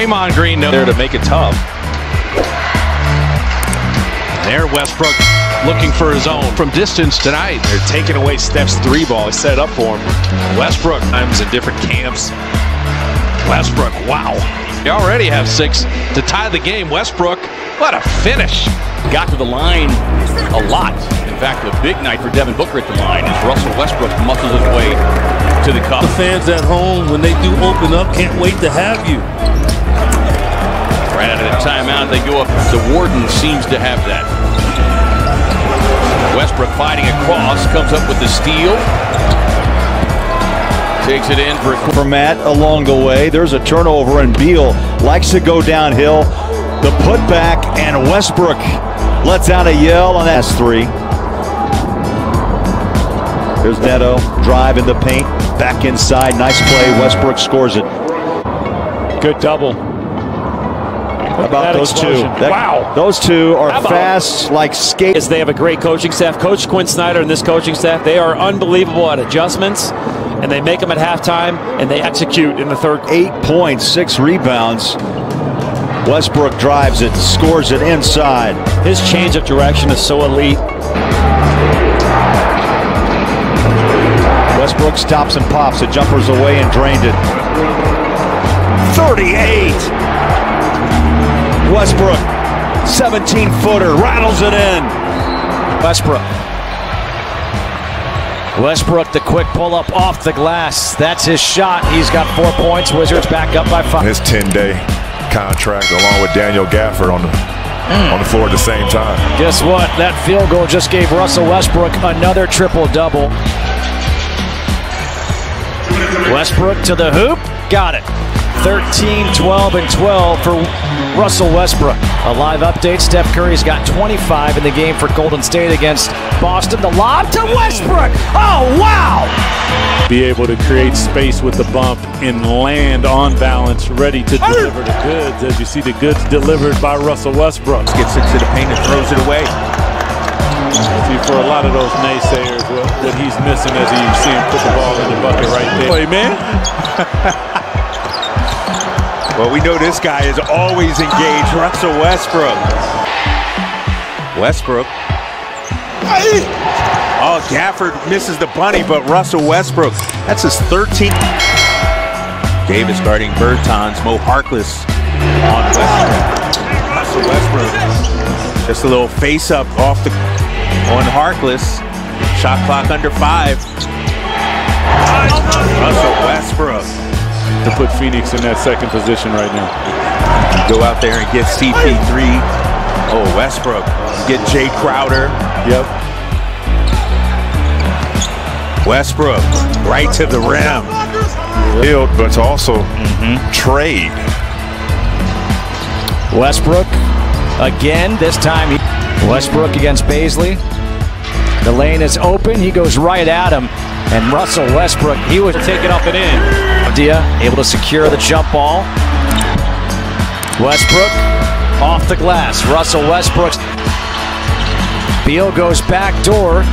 Draymond Green there to make it tough. There, Westbrook looking for his own from distance tonight. They're taking away Steph's three ball. He set it up for him. Westbrook times in different camps. Westbrook, wow. You already have six to tie the game. Westbrook, what a finish. Got to the line a lot. In fact, a big night for Devin Booker at the line as Russell Westbrook muscles his way to the cup. The fans at home, when they do open up, can't wait to have you. Timeout, they go up. The Warden seems to have that. Westbrook fighting across, comes up with the steal. Takes it in for for Matt along the way. There's a turnover, and Beal likes to go downhill. The putback, and Westbrook lets out a yell on that three. There's Neto, drive in the paint, back inside, nice play. Westbrook scores it. Good double. How about those explosion. two? That, wow. Those two are fast like skate. They have a great coaching staff. Coach Quin Snyder and this coaching staff, they are unbelievable at adjustments, and they make them at halftime, and they execute in the third. Eight points, six rebounds. Westbrook drives it, scores it inside. His change of direction is so elite. Westbrook stops and pops. It jumpers away and drained it. 38. Westbrook, 17 footer, rattles it in. Westbrook. Westbrook, the quick pull up off the glass. That's his shot. He's got four points. Wizards back up by five. His 10 day contract along with Daniel Gafford on the mm. on the floor at the same time. Guess what? That field goal just gave Russell Westbrook another triple double. Westbrook to the hoop. Got it. 13, 12, and 12 for Russell Westbrook. A live update Steph Curry's got 25 in the game for Golden State against Boston. The lob to Westbrook. Oh, wow! Be able to create space with the bump and land on balance, ready to deliver the goods. As you see the goods delivered by Russell Westbrook. Gets into the paint and throws it away. See, for a lot of those naysayers, what, what he's missing as you see him put the ball in the bucket right there. Play, man. well, we know this guy is always engaged. Russell Westbrook. Westbrook. Oh, Gafford misses the bunny, but Russell Westbrook, that's his 13th. Davis guarding Bertans, Mo Harkless on Westbrook. Russell Westbrook. Just a little face up off the on Harkless. Shot clock under five. Russell Westbrook. To put Phoenix in that second position right now. Go out there and get CP3. Oh, Westbrook. Get Jay Crowder. Yep. Westbrook right to the rim. Build, but also mm -hmm. trade. Westbrook again. This time, Westbrook against Bazley. The lane is open. He goes right at him. And Russell Westbrook, he would take it up and in. Dia able to secure the jump ball. Westbrook off the glass. Russell Westbrook. Beal goes back door.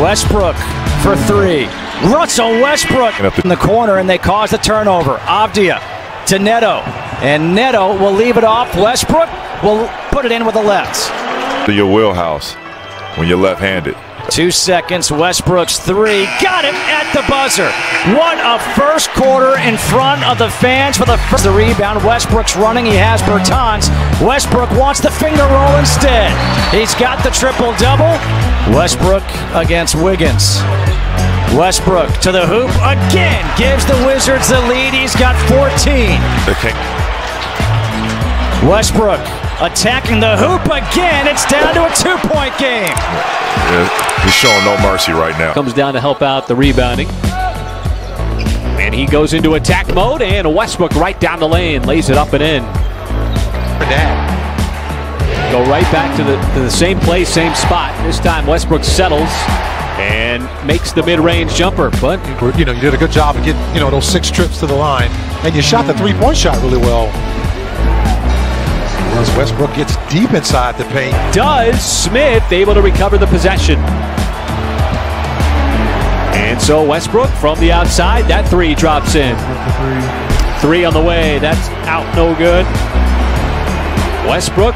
Westbrook for three. Russell Westbrook in the corner, and they cause the turnover. Avdija to Neto, and Neto will leave it off. Westbrook will put it in with the left. To your wheelhouse when you're left-handed. Two seconds, Westbrook's three. Got him at the buzzer. What a first quarter in front of the fans for the first. The rebound, Westbrook's running. He has Bertans. Westbrook wants the finger roll instead. He's got the triple-double. Westbrook against Wiggins. Westbrook to the hoop again. Gives the Wizards the lead. He's got 14. Okay. Westbrook attacking the hoop again. It's down to a two-point game. Yeah, he's showing no mercy right now. Comes down to help out the rebounding. And he goes into attack mode, and Westbrook right down the lane, lays it up and in. For that. Go right back to the, to the same place, same spot. This time Westbrook settles and makes the mid-range jumper. But you know, you did a good job of getting you know those six trips to the line, and you shot the three-point shot really well. As Westbrook gets deep inside the paint. Does Smith able to recover the possession? And so Westbrook from the outside, that three drops in. Three on the way, that's out no good. Westbrook,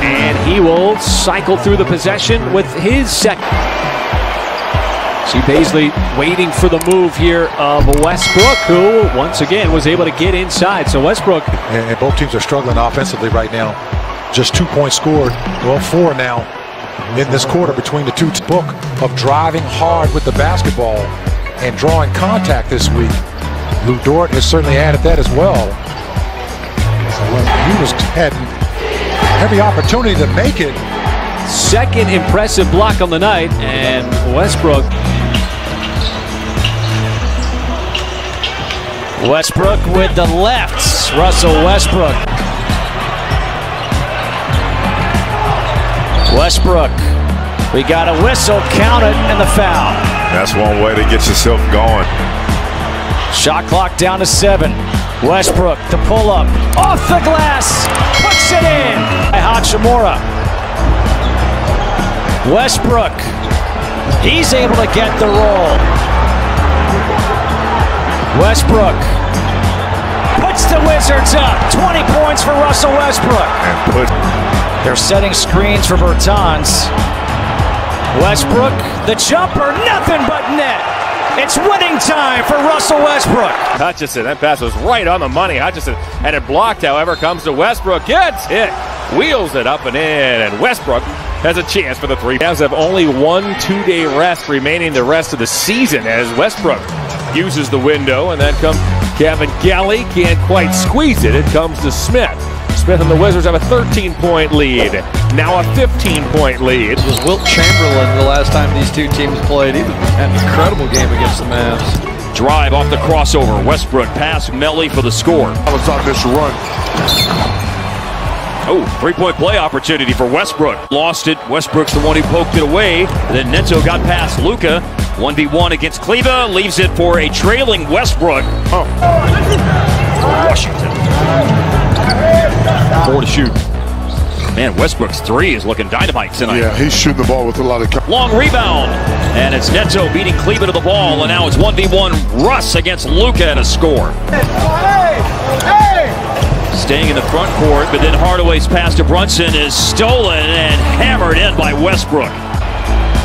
and he will cycle through the possession with his second. See Bazley waiting for the move here of Westbrook, who once again was able to get inside. So Westbrook. And, and both teams are struggling offensively right now. Just two points scored. Well, four now in this quarter between the two. Book of driving hard with the basketball and drawing contact this week. Lu Dort has certainly added that as well. He was had every opportunity to make it. Second impressive block on the night, and Westbrook. Westbrook with the lefts. Russell Westbrook. Westbrook. We got a whistle, count it, and the foul. That's one way to get yourself going. Shot clock down to seven. Westbrook, the pull up, off the glass, puts it in by Hachimura. Westbrook, he's able to get the roll. Westbrook puts the Wizards up. 20 points for Russell Westbrook. And put They're setting screens for Bertans. Westbrook, the jumper, nothing but net. It's winning time for Russell Westbrook. Hutchison, that pass was right on the money. Hutchison had it blocked, however, comes to Westbrook, gets it, wheels it up and in, and Westbrook has a chance for the three. Cavs have only one two-day rest remaining the rest of the season as Westbrook uses the window, and then comes Kevin Gelly, can't quite squeeze it. It comes to Smith. Smith and the Wizards have a 13-point lead. Now a 15-point lead. It was Wilt Chamberlain the last time these two teams played. He had an incredible game against the Mavs. Drive off the crossover. Westbrook pass Melly for the score. I was on this run. Oh, three-point play opportunity for Westbrook. Lost it. Westbrook's the one who poked it away. Then Neto got past Luka. 1v1 against Kleber. Leaves it for a trailing Westbrook. Oh. Washington. Four to shoot. Man, Westbrook's three is looking dynamite tonight. Yeah, he's shooting the ball with a lot of. Long rebound. And it's Neto beating Kleber to the ball. And now it's 1v1 Russ against Luka and a score. Staying in the front court, but then Hardaway's pass to Brunson is stolen and hammered in by Westbrook.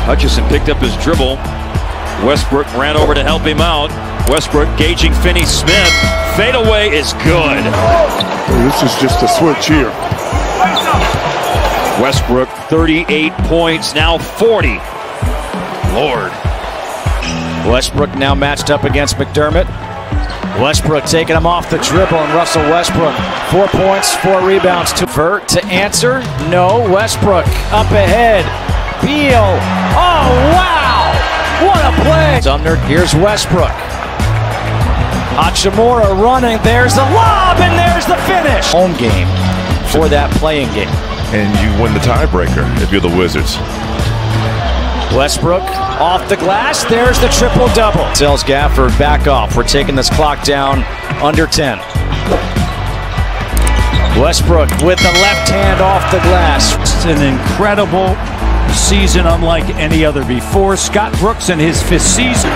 Hutchison picked up his dribble. Westbrook ran over to help him out. Westbrook gauging Finney Smith. Fadeaway is good. This is just a switch here. Westbrook 38 points, now 40. Lord. Westbrook now matched up against McDermott. Westbrook taking him off the dribble, and Russell Westbrook, four points, four rebounds. To Vert to answer, no. Westbrook up ahead. Beal, oh wow, what a play! Sumner, here's Westbrook. Hachimura running, there's the lob, and there's the finish. Home game for that playing game. And you win the tiebreaker if you're the Wizards. Westbrook off the glass. There's the triple double. Tells Gafford back off. We're taking this clock down under 10. Westbrook with the left hand off the glass. It's an incredible season unlike any other before. Scott Brooks in his fifth season.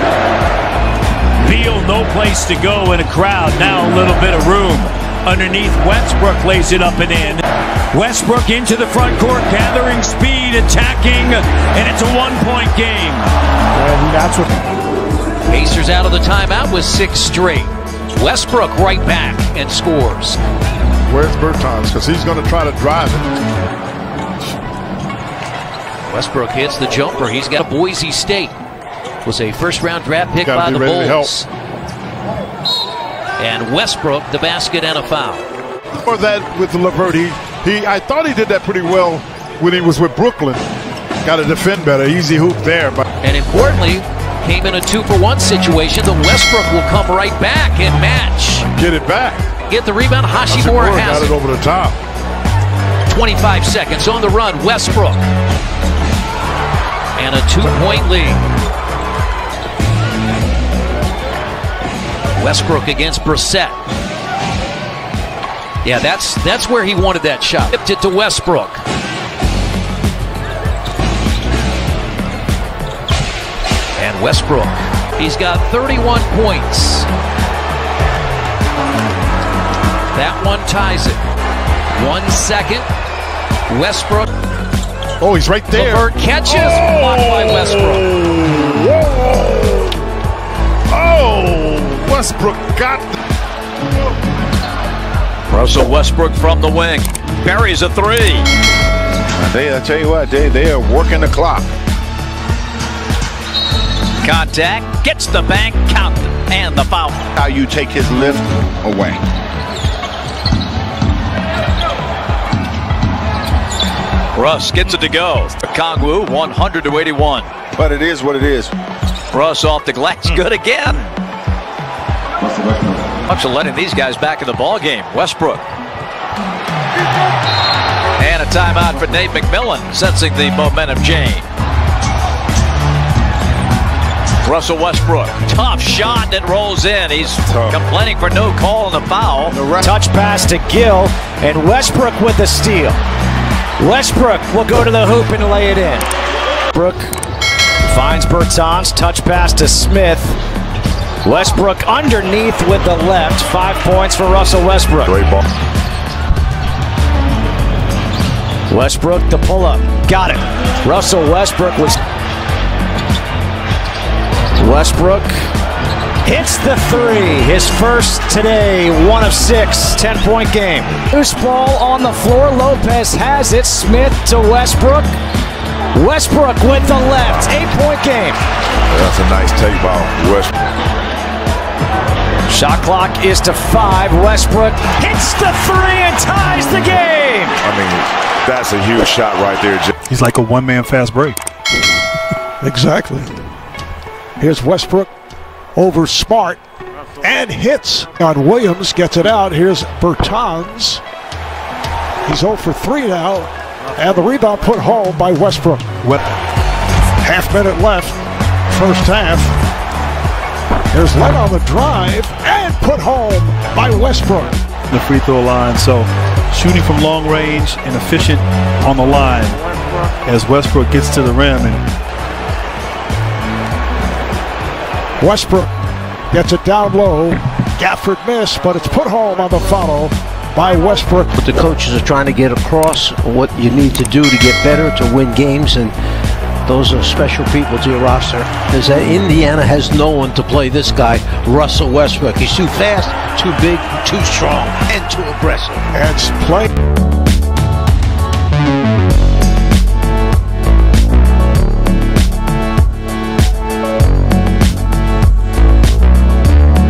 Beal, no place to go in a crowd. Now a little bit of room. Underneath, Westbrook lays it up and in. Westbrook into the front court, gathering speed, attacking, and it's a one-point game. And that's what Pacers out of the timeout with six straight. Westbrook right back and scores. Where's Bertans? Because he's going to try to drive it. Westbrook hits the jumper. He's got a Boise State. Was a first round draft pick by the Bulls. And Westbrook, the basket and a foul. For that with LeVert, he, he, I thought he did that pretty well when he was with Brooklyn. Got to defend better. Easy hoop there, but And importantly, came in a two for one situation. The Westbrook will come right back and match. get it back. Get the rebound. Hachimura has got it it. over the top. 25 seconds on the run. Westbrook. And a two point lead. Westbrook against Brissett. Yeah, that's that's where he wanted that shot. Tipped it to Westbrook. And Westbrook He's got 31 points. That one ties it. One second. Westbrook. Oh, he's right there. LeVert catches. Oh. Blocked by Westbrook. Oh, oh! Westbrook got. Russell Westbrook from the wing. Buries a three. They, I tell you what, they, they are working the clock. Contact. Gets the bank count and the foul. How you take his lift away. Russ gets it to go. Kongwu 100 to 81. But it is what it is. Russ off the glass, hmm. good again. Much of letting these guys back in the ball game. Westbrook. And a timeout for Nate McMillan, sensing the momentum change. Russell Westbrook, tough shot that rolls in. He's complaining for no call on the foul. Touch pass to Gill, and Westbrook with the steal. Westbrook will go to the hoop and lay it in. Brook finds Bertans, touch pass to Smith. Westbrook underneath with the left. Five points for Russell Westbrook. Great ball. Westbrook the pull up. Got it. Russell Westbrook was. Westbrook hits the three. His first today, one of six, 10 point game. Loose ball on the floor. Lopez has it. Smith to Westbrook. Westbrook with the left. Eight point game. That's a nice take ball. Westbrook. Shot clock is to five. Westbrook hits the three and ties the game. I mean, that's a huge shot right there. He's like a one man fast break. exactly. Here's Westbrook over Smart and hits on Williams. Gets it out. Here's Bertans. He's 0 for 3 now. And the rebound put home by Westbrook. Half minute left. First half. Here's Len on the drive and put home by Westbrook. The free throw line. So shooting from long range and efficient on the line as Westbrook gets to the rim and Westbrook gets it down low. Gafford missed, but it's put home on the follow by Westbrook. But the coaches are trying to get across what you need to do to get better to win games, and those are special people to your roster. Is that Indiana has no one to play this guy, Russell Westbrook. He's too fast, too big, too strong, and too aggressive. And play.